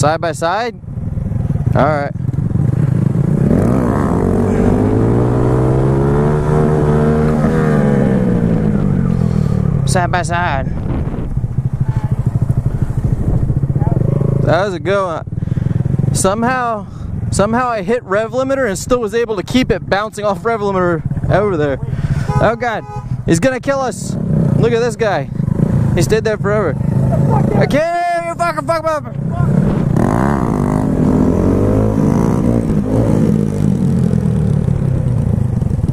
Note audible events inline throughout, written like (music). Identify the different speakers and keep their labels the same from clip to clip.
Speaker 1: Side by side? Alright. Side by side. That was a good one. Somehow, somehow I hit rev limiter and still was able to keep it bouncing off rev limiter over there. Oh God, he's gonna kill us. Look at this guy. He stayed there forever. I can't, you fucking fuck up.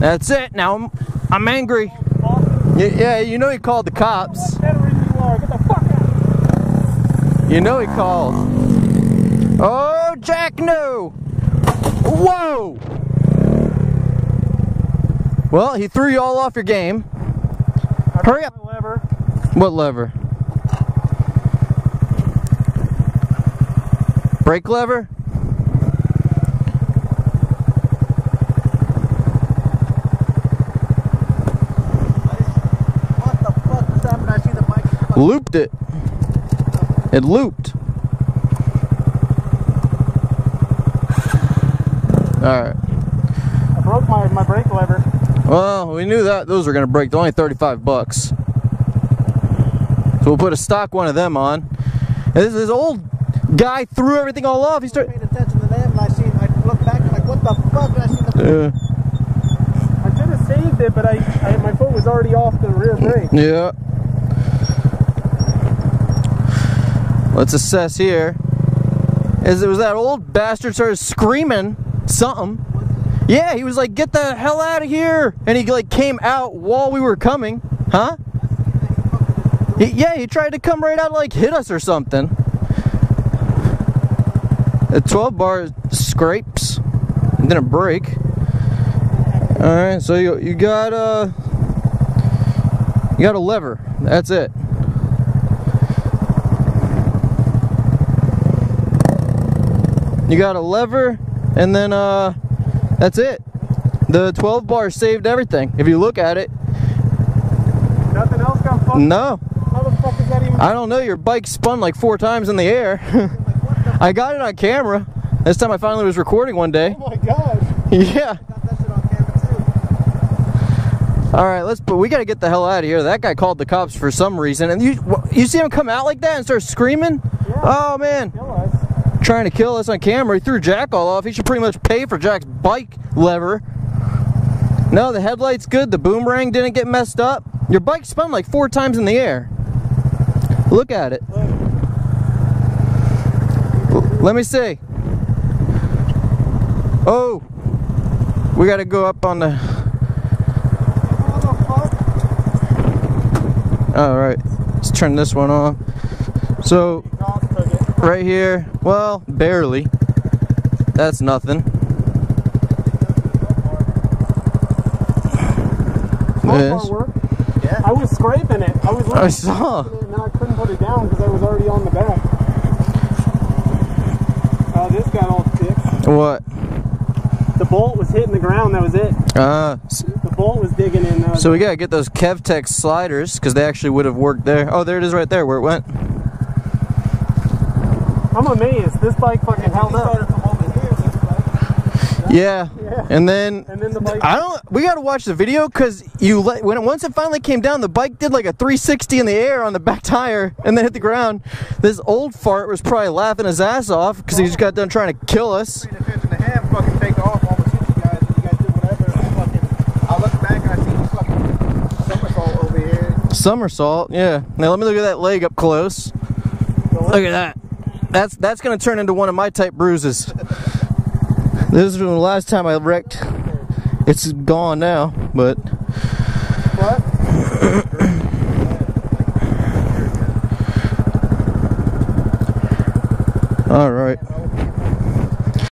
Speaker 1: That's it. Now I'm, I'm angry. Yeah, you know he called the cops. You know he called. Oh, Jack, no! Whoa! Well, he threw you all off your game. Hurry up.
Speaker 2: Lever.
Speaker 1: What lever? Brake lever?
Speaker 3: What the fuck just happened? I see the bike.
Speaker 1: Looped it. It looped. Alright.
Speaker 2: I broke my, my brake lever.
Speaker 1: Well, we knew that those were going to break. They're only 35 bucks. So we'll put a stock one of them on. And this, this old guy threw everything all off. He
Speaker 3: I
Speaker 1: started.
Speaker 3: paid attention to them and I see, I look back and like, what the fuck? And I see the.
Speaker 1: Uh,
Speaker 2: I should have saved it, but I, I my foot was already off the rear brake.
Speaker 1: yeah. Let's assess here. As it was that old bastard started screaming something. Yeah, he was like, "Get the hell out of here!" And he like came out while we were coming, huh? He, yeah, he tried to come right out, like hit us or something. The 12 bar scrapes, it didn't break. All right, so you you got uh you got a lever. That's it. You got a lever, and then uh that's it. The 12 bar saved everything. If you look at it,
Speaker 2: Nothing else got fucked.
Speaker 1: no.
Speaker 2: How the fuck is that even?
Speaker 1: I don't know. Your bike spun like four times in the air. (laughs) I got it on camera. This time I finally was recording one day.
Speaker 2: Oh my god.
Speaker 1: Yeah.
Speaker 3: Got that shit on camera too.
Speaker 1: All right, let's. But we got to get the hell out of here. That guy called the cops for some reason, and you you see him come out like that and start screaming.
Speaker 2: Yeah.
Speaker 1: Oh man. Trying to kill us on camera. He threw Jack all off. He should pretty much pay for Jack's bike lever. No, the headlight's good. The boomerang didn't get messed up. Your bike spun like four times in the air. Look at it. Let me see. Oh, we got to go up on the. All right, let's turn this one off. So. Right here, well, barely. That's nothing.
Speaker 2: Small
Speaker 1: Yes.
Speaker 3: Yeah.
Speaker 2: I was scraping it. I was
Speaker 1: I saw.
Speaker 2: scraping it, and then I couldn't put it down because I was already on the back. Uh, this got all fixed.
Speaker 1: What?
Speaker 2: The bolt was hitting the ground. That was it.
Speaker 1: Uh,
Speaker 2: The bolt was digging in. Uh,
Speaker 1: so we gotta get those KevTech sliders because they actually would have worked there. Oh, there it is, right there where it went.
Speaker 2: I'm amazed. This bike fucking held up.
Speaker 3: started from over here. This bike.
Speaker 1: Yeah.
Speaker 2: Yeah.
Speaker 1: And then
Speaker 2: And then the bike.
Speaker 1: I don't. We gotta watch the video because you let when it, once it finally came down, the bike did like a 360 in the air on the back tire and then hit the ground. This old fart was probably laughing his ass off because he just got done trying to kill us.
Speaker 3: Paid attention to him. Fucking take off. Almost hit you guys. And you guys did whatever. And fucking. I look back and I see you fucking somersault over here.
Speaker 1: Somersault, yeah. Now let me look at that leg up close. Look at that. That's that's gonna turn into one of my type bruises. This is the last time I wrecked. It's gone now, but